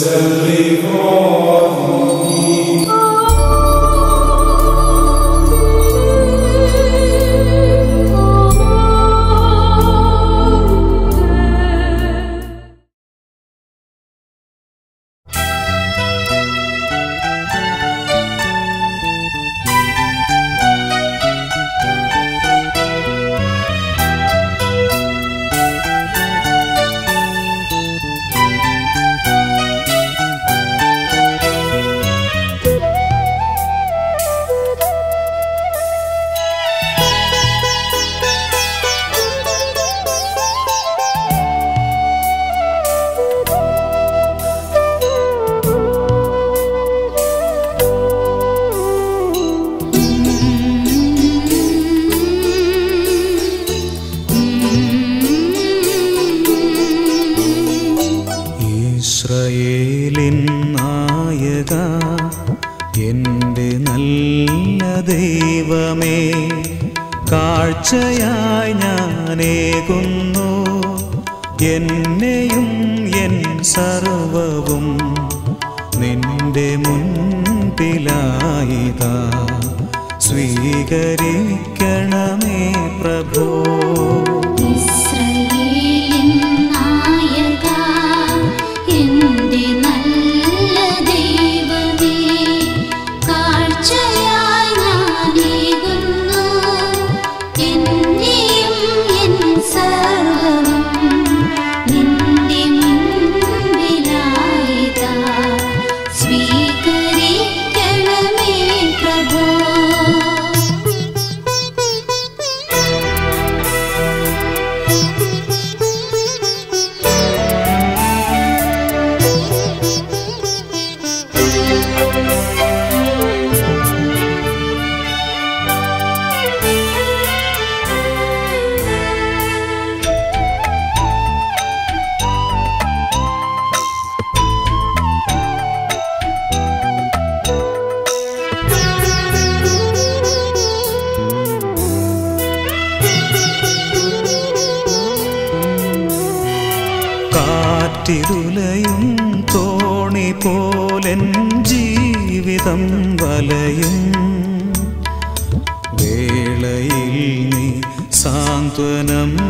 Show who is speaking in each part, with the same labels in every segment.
Speaker 1: Sir.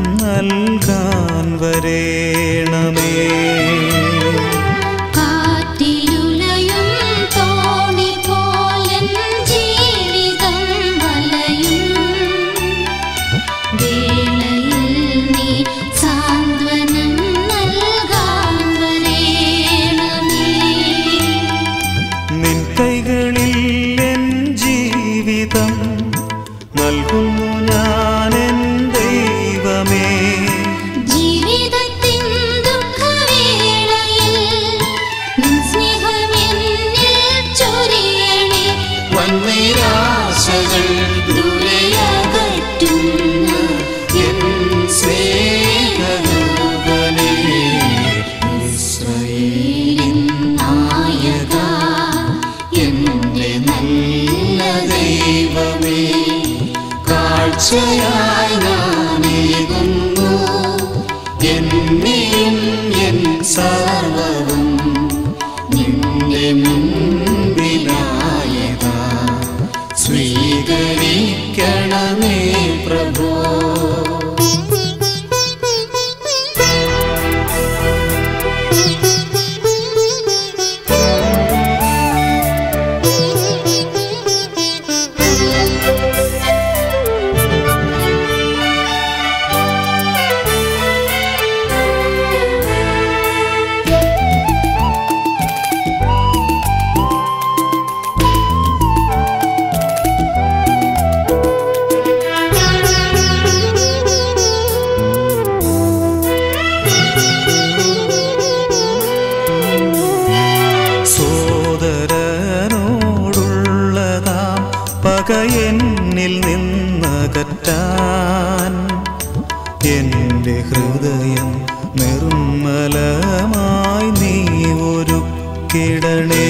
Speaker 1: നൽകാൻ വരേണമേ. ദൈവമേ
Speaker 2: കാഴ്ചയായി
Speaker 1: ഒക്കെ എന്നിൽ നിന്നകറ്റാൻ എന്റെ ഹൃദയം നിർമ്മലമായി നീ ഒരു കിടണേ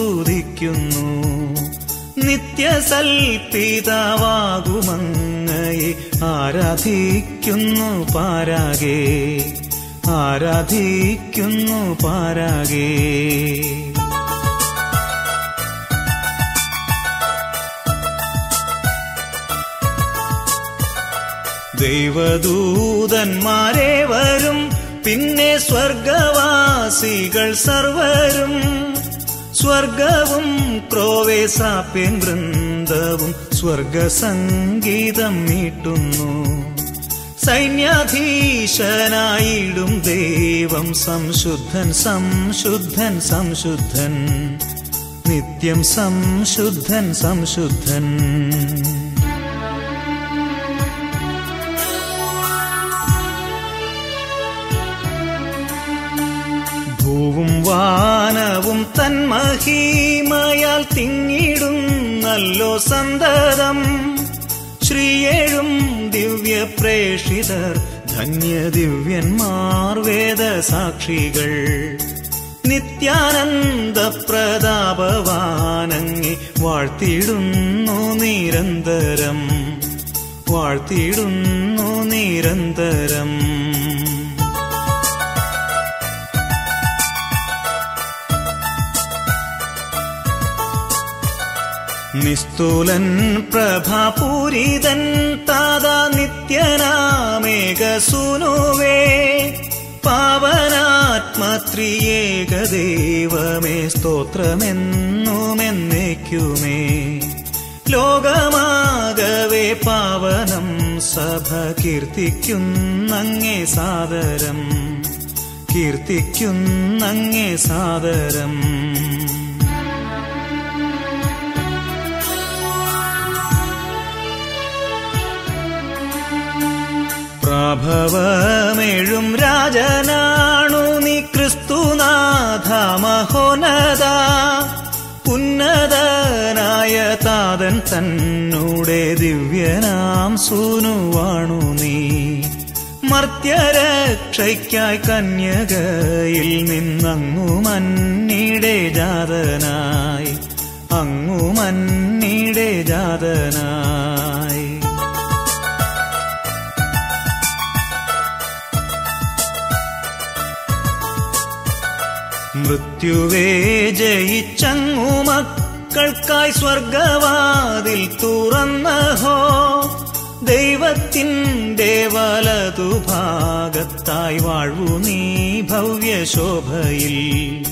Speaker 1: സ്തുതിക്കുന്നു. നിത്യസൽപിതാവാകുമങ്ങയെ ആരാധിക്കുന്നു പാരാകേ ആരാധിക്കുന്നു പാരാകേ. ദൈവദൂതന്മാരെ വരും പിന്നെ സ്വർഗവാസികൾ സർവരും സ്വർഗവും ക്രോവേസാപ്യൻ വൃന്ദവും സ്വർഗസംഗീതം മീട്ടുന്നു സൈന്യാധീശനായിടും ദൈവം സംശുദ്ധൻ സംശുദ്ധൻ സംശുദ്ധൻ. നിത്യം സംശുദ്ധൻ സംശുദ്ധൻ. ഭൂവും വാനവും തന്മഹീമയാൽ തിങ്ങിടുന്നല്ലോ സന്തതം. ശ്രീയേഴും ദിവ്യ പ്രേഷിതർ ധന്യ ദിവ്യന്മാർ വേദസാക്ഷികൾ. നിത്യാനന്ദ പ്രതാപവാനങ്ങി വാഴ്ത്തിയിടുന്നു നിരന്തരം. വാഴ്ത്തിയിടുന്നു നിരന്തരം. നിസ്തുലൻ പ്രഭാപൂരിതൻ താതാ നിത്യനാമേകസുനുവേ. പാവനാത്മത്രിയേകദേവമേ പാവനാത്മത്രിയേക ദൈവമേ സ്തോത്രമെന്നുമെന്നേക്കുമേ. ലോകമാകവേ പാവനം സഭ കീർത്തിക്കുന്നങ്ങേ സാദരം. കീർത്തിക്കുന്നങ്ങേ സാദരം. പ്രഭവമെഴും രാജനാണു നീ ക്രിസ്തുനാഥ മഹോനത ഉന്നതനായ താതൻ തന്നൂടെ ദിവ്യനാം സൂനുവാണു നീ. മർത്യരക്ഷയ്ക്കായി കന്യകയിൽ നിന്നങ്ങു മന്നിടെ ജാതനായി. അങ്ങു മന്നിടെ ജാതനായി. മൃത്യുവേ ജയിച്ചങ്ങു മക്കൾക്കായി സ്വർഗവാതിൽ ദൈവത്തിന്റെ ദേവാലതു ഭാഗത്തായി വാഴു നീ ഭവ്യശോഭയിൽ.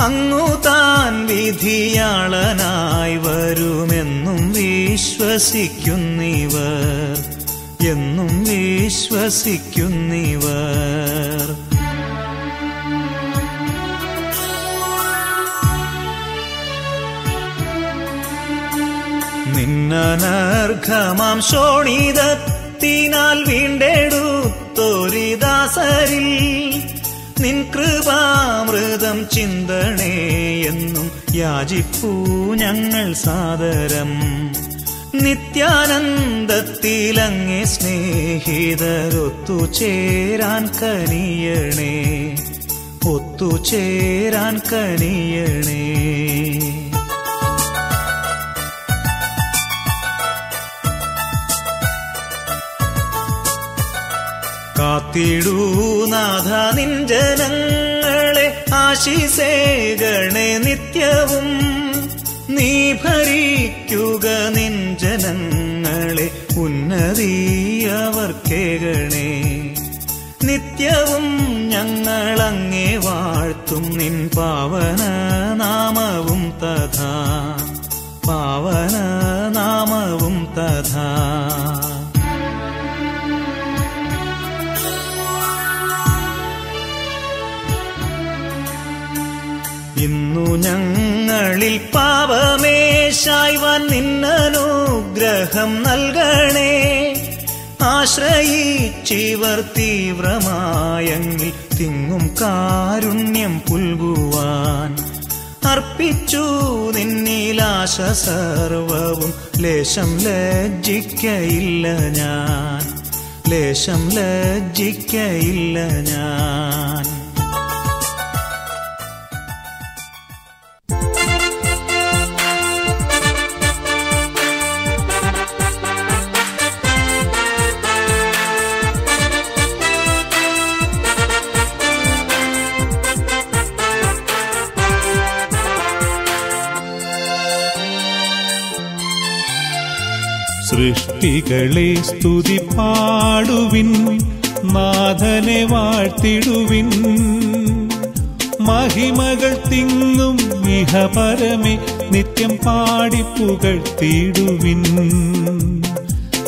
Speaker 1: അങ്ങു താൻ വിധിയാളനായി വരുമെന്നും വിശ്വസിക്കുന്നിവർ എന്നും വിശ്വസിക്കുന്നിവർ. നിന്നനർഘമാം ശോണിതത്തിനാൽ വീണ്ടെടുത്തോരിദാസരിൽ നിൻ കൃപാമൃതം ചിന്തണേ എന്നും യാചിപ്പൂ ഞങ്ങൾ സാദരം. നിത്യാനന്ദത്തിലങ്ങേ സ്നേഹിതരൊത്തുചേരാൻ കനിയണേ. ഒത്തു ചേരാൻ കനിയണേ. കാത്തിടൂ നാഥ നിൻ ജനങ്ങളെ നിത്യവും. നീ ഭരിക്കുക നിൻ ജനങ്ങളെ നിത്യവും ഞങ്ങളങ്ങേ വാഴ്ത്തും നിൻ പാവന നാമവും തഥാ. പാവന നാമവും തഥാ. ഞങ്ങളിൽ പാപമേശായ്വാൻ നിന്നനുഗ്രഹം നൽകണേ. ആശ്രയിച്ചിവർ തീവ്രമായെങ്കിൽ തിങ്ങും കാരുണ്യം പുൽകുവാൻ. അർപ്പിച്ചു നിന്നിലാശ സർവവും ലേശം ലജ്ജിക്കയില്ല ഞാൻ. ലേശം ലജ്ജിക്കയില്ല ഞാൻ.
Speaker 3: സൃഷ്ടികളെ സ്തുതി പാടുവിൻ നാഥനെ വാഴ്ത്തിടുവിൻ. മഹിമകൾ തിങ്ങും ഇഹപരമേ നിത്യം പാടിപ്പുകഴ്ത്തിടുവിൻ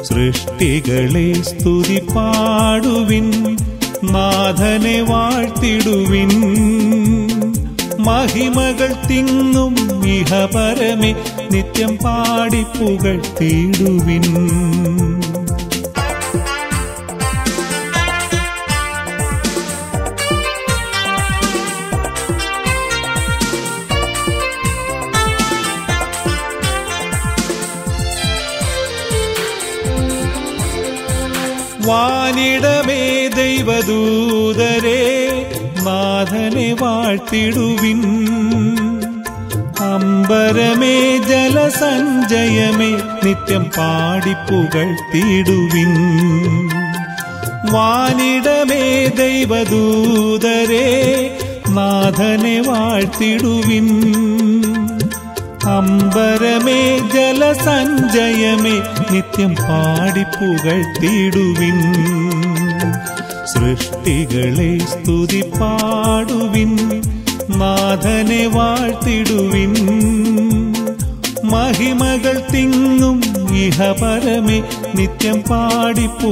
Speaker 3: സൃഷ്ടികളെ സ്തുതി പാടുവിൻ നാഥനെ വാഴ്ത്തിടുവിൻ. മഹിമകൾ തിങ്ങും ഇഹപരമേ നിത്യം പാടി പാടിപ്പുകഴ്ത്തിടുവിൻ വാനിടമേ ദൈവദൂതരെ നാഥനെ വാഴ്ത്തിടുവിൻ. അമ്പരമേ ജലസഞ്ചയമേ നിത്യം പാടിപ്പുകഴ്ത്തിടുവിൻ വാനിടമേ ദൈവദൂതരെ നാഥനെ വാഴ്ത്തിടുവിൻ. അമ്പരമേ ജലസഞ്ചയമേ നിത്യം പാടിപ്പുകഴ്ത്തിടുവിൻ സൃഷ്ടികളെ സ്തുതി പാടുവിൻ നാഥനെ വാഴ്ത്തിടുവിൻ. മഹിമകൾ തിങ്ങും ഇഹപരമേ നിത്യം പാടിപ്പുകഴ്ത്തിടുവിൻ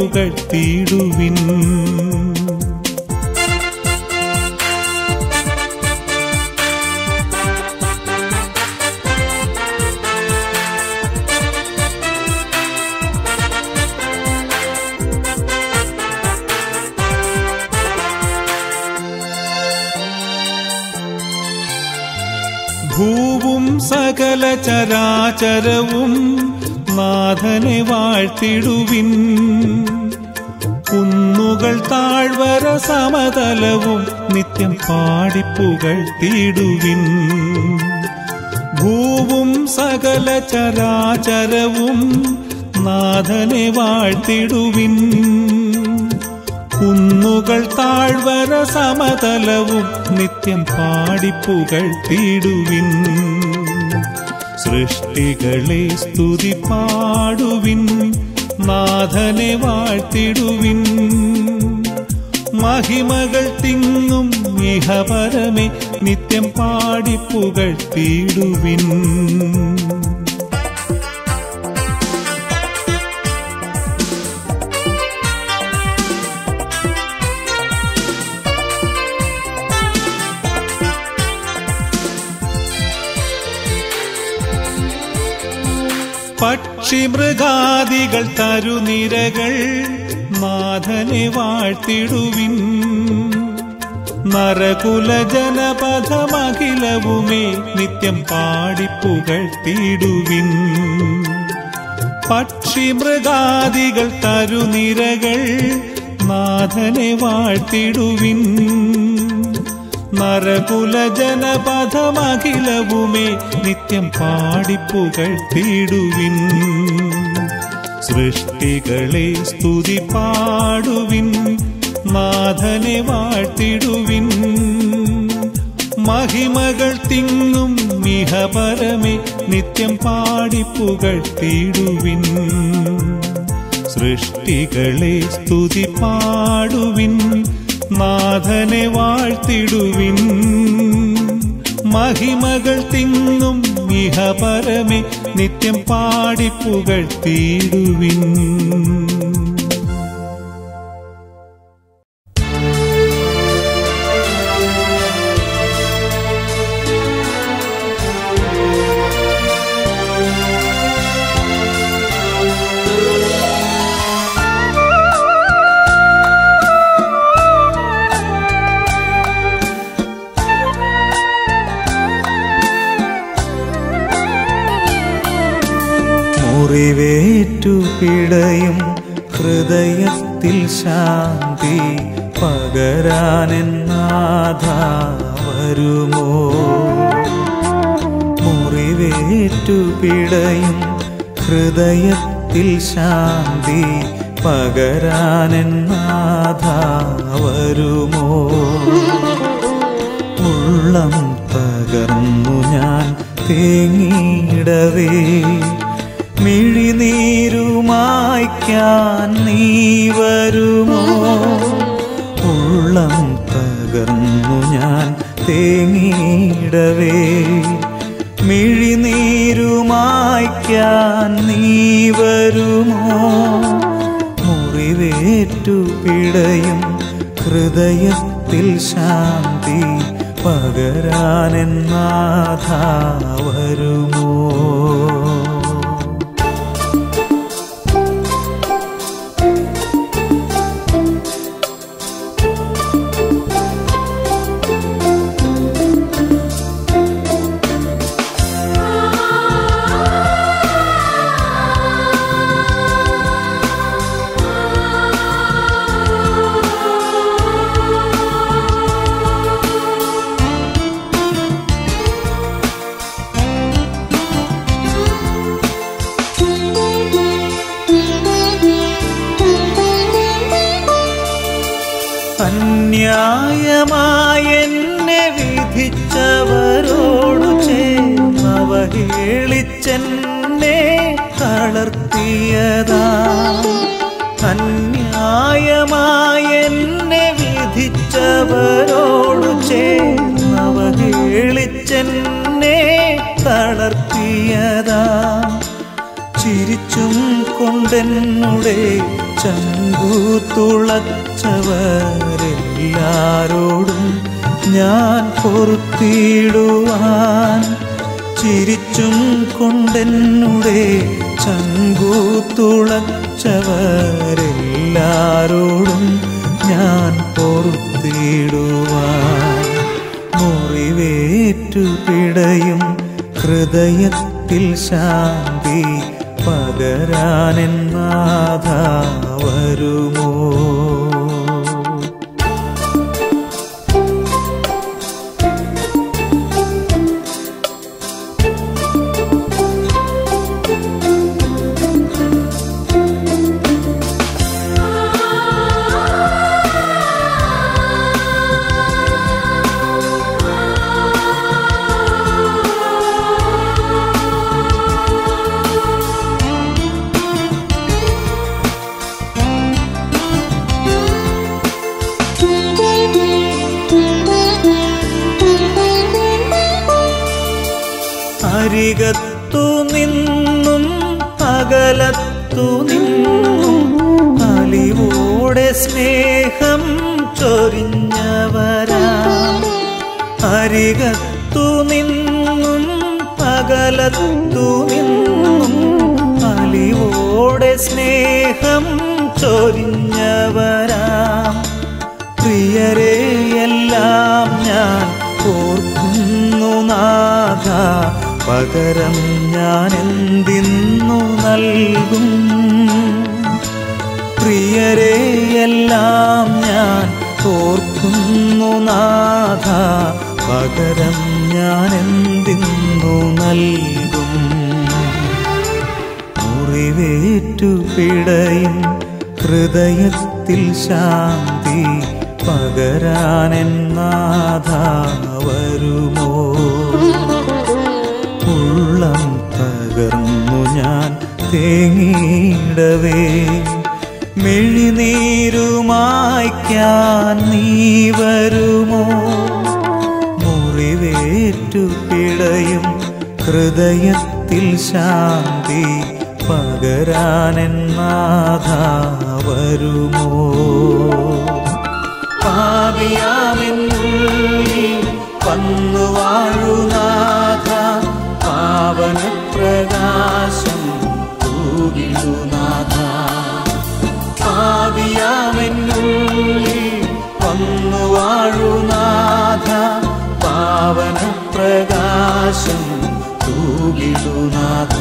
Speaker 3: സകല ചരാചരവും നാഥനെ വാഴ്ത്തിടുവിൻ. കുന്നുകൾ താഴ്വര സമതലവും നിത്യം പാടിപ്പുകൾ തീടുവിൻ. ഭൂവും സകല ചരാചരവും നാഥനെ വാഴ്ത്തിടുവിൻ. കുന്നുകൾ താഴ്വര സമതലവും നിത്യം പാടിപ്പുകഴ്ത്തിടുവിൻ സൃഷ്ടികളെ സ്തുതി പാടുവിൻ നാഥനെ വാഴ്ത്തിടുവിൻ. മഹിമകൾ തിങ്ങും ഇഹപരമേ നിത്യം പാടിപ്പുകഴ്ത്തിടുവിൻ പക്ഷി മൃഗാദികൾ തരുനിരകൾ മാധനെ വാഴ്ത്തിടുവിൻ. നരകുല ജനപഥമഖിലവുമേ നിത്യം പാടിപ്പുകഴ്ത്തിടുവിൻ. പക്ഷി മൃഗാദികൾ തരുനിരകൾ നാഥനെ വാഴ്ത്തിടുവിൻ. നരകുല നിത്യം നിത്യം പാടിപ്പുകഴ്ത്തിടുവിൻ സൃഷ്ടികളെ സ്തുതി പാടുവിൻ മാധനെ വാഴ്ത്തിടുവിൻ. മഹിമകൾ തിങ്ങും മിഹപരമേ നിത്യം പാടിപ്പുകൾ തീടുവിൻ. സൃഷ്ടികളെ സ്തുതി പാടുവിൻ നാഥനെ വാഴ്ത്തിടുവിൻ. മഹിമകൾ തിങ്ങും ഇഹപരമേ നിത്യം പാടിപ്പുകൾ
Speaker 1: മുറിവേറ്റു ഞാൻ തേങ്ങിയിടവേ. മിഴിനീരുമായ്ക്കാൻ നീ വരുമോ? ഉള്ളം തകർന്നു ഞാൻ തേങ്ങിയിടവേ. മിഴിനീരുമായ്ക്കാൻ നീ വരുമോ? മുറിവേറ്റു പിടയും ഹൃദയത്തിൽ ശാന്തി പകരാനെന്നാഥ വരുമോ? ചേർന്നവഹേളിച്ചെന്നെ തളർത്തിയതാ. അന്യായമായെന്നെ വിധിച്ചവരോടു ചേർന്നവഹേളിച്ചെന്നെ തളർത്തിയതാ. ചിരിച്ചും കൊണ്ടെന്നുടെ ചങ്കു തുളച്ചവരെല്ലാരോടും ഞാൻ പൊറുത്തിടുവാൻ ചിരിച്ചും കൊണ്ടെന്നുടെ ചങ്കു തുളച്ചവരെല്ലാരോടും ഞാൻ പൊറുത്തിടുവാൻ. മുറിവേറ്റു പിടയും ഹൃദയത്തിൽ ശാന്തി പകരാനെന്നാഥ വരുമോ? അരികത്തു നിന്നും അകലത്തു നിന്നും അലിവോടെ സ്നേഹം ചൊരിഞ്ഞവരാ. അരികത്തു നിന്നും അകലത്തു നിന്നും അലിവോടെ സ്നേഹം ചൊരിഞ്ഞവരാം. പ്രിയരെയെല്ലാം ഞാൻ ഓർക്കുന്നു നാഥ. പകരം ഞാൻ എന്തിന്നു നൽകും? പ്രിയരെ എല്ലാം ഞാൻ ഓർക്കുന്നു നാഥ. പകരം ഞാൻ എന്തിന്നു നൽകും? മുറിവേറ്റു പിടയും ഹൃദയത്തിൽ ശാന്തി പകരാനെന്നാഥ വരുമോ ഉള്ളം തകർന്നു ഞാൻ തേങ്ങിയിടവേ. മിഴിനീരുമായ്ക്കാൻ നീ വരുമോ? മുറിവേറ്റു പിടയും ഹൃദയത്തിൽ ശാന്തി പകരാനെന്നാഥ വരുമോ? പാപിയാമെന്നുള്ളിൽ വന്നു വാഴുനാഥ പാവന പ്രകാശം തൂകിടുനാഥ പാപിയാമെന്നുള്ളിൽ വന്നു വാഴുനാഥ പാവനപ്രകാശം തൂകിടുനാഥ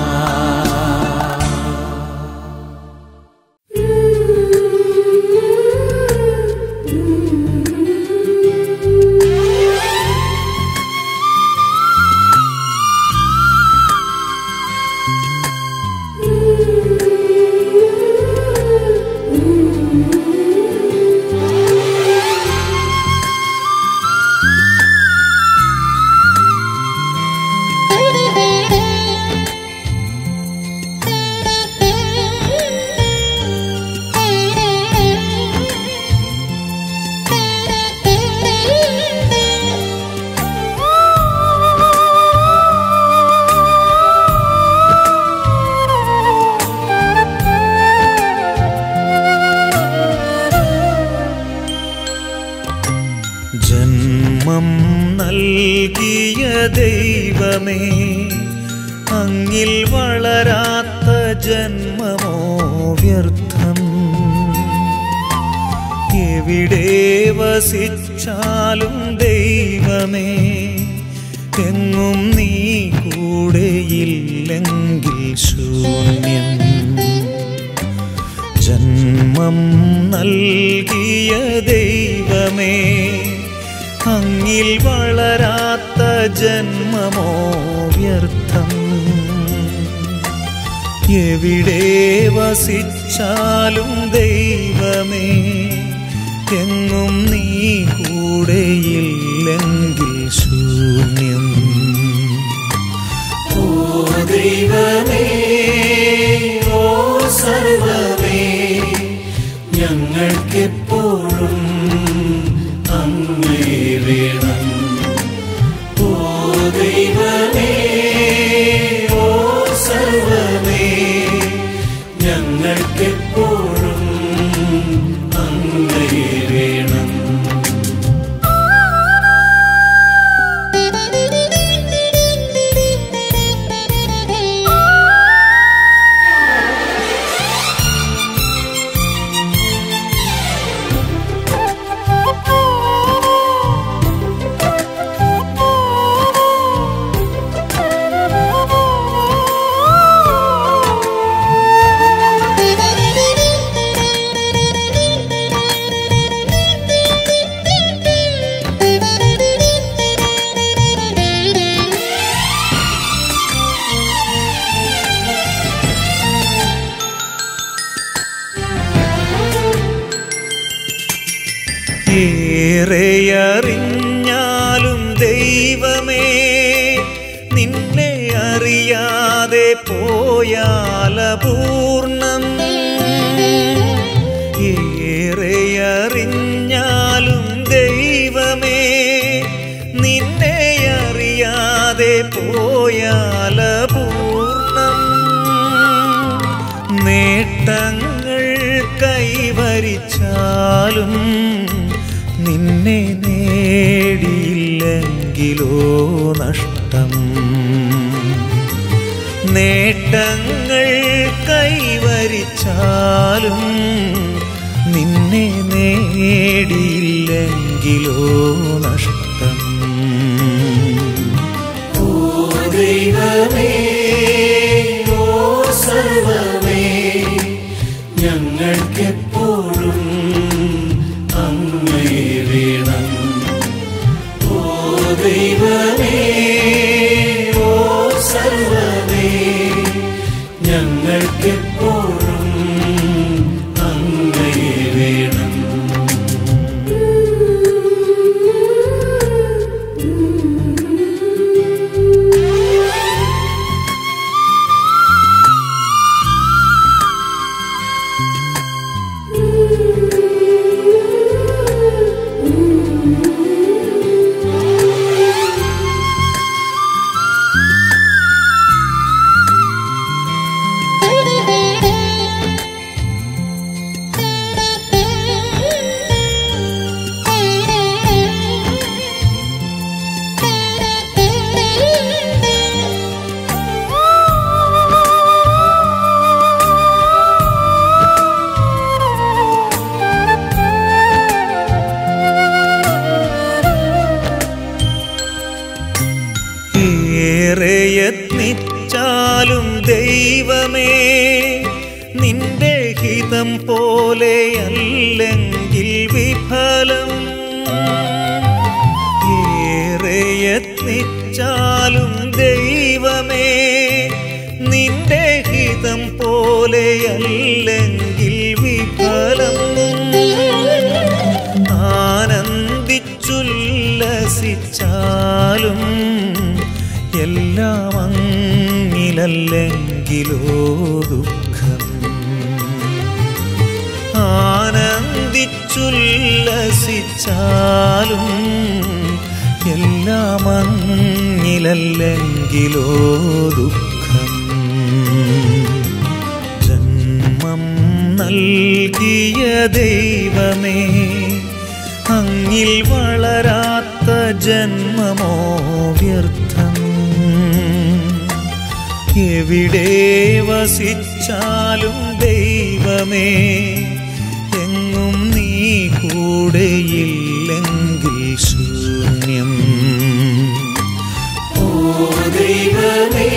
Speaker 1: നൽകിയ ദൈവമേ അങ്ങിൽ വളരാത്ത ജന്മമോ വ്യർത്ഥം. എവിടെ വസിച്ചാലും ദൈവമേ എങ്ങും നീ കൂടെയില്ലെങ്കിൽ ശൂന്യം. ജന്മം നൽകിയ ദൈവമേ അങ്ങിൽ വളരാത്ത ജന്മമോ വ്യർത്ഥം എവിടെ വസിച്ചാലും ദൈവമേ എങ്ങും നീ കൂടെയില്ലെങ്കിൽ ശൂന്യം. ഓ ദൈവമേ നേടിയില്ലെങ്കിലോ നഷ്ടം? നേട്ടങ്ങൾ കൈവരിച്ചാലും നിന്നെ നേടിയില്ലെങ്കിലോ നഷ്ടം?
Speaker 2: ഓ ദൈവമേ.
Speaker 1: ആനന്ദിച്ചുല്ലസിച്ചാലും എല്ലാം അങ്ങിലല്ലെങ്കിലോ ദുഃഖം ആനന്ദിച്ചുല്ലസിച്ചാലും എല്ലാം അങ്ങിലല്ലെങ്കിലോ ദുഃഖം ജന്മം നൽകിയ ദൈവമേ അങ്ങിൽ വളരാത്ത ജന്മമോ വ്യർത്ഥം? എവിടെ വസിച്ചാലും ദൈവമേ എങ്ങും നീ കൂടെയില്ലെങ്കിൽ ശൂന്യം.
Speaker 2: ഓ ദൈവമേ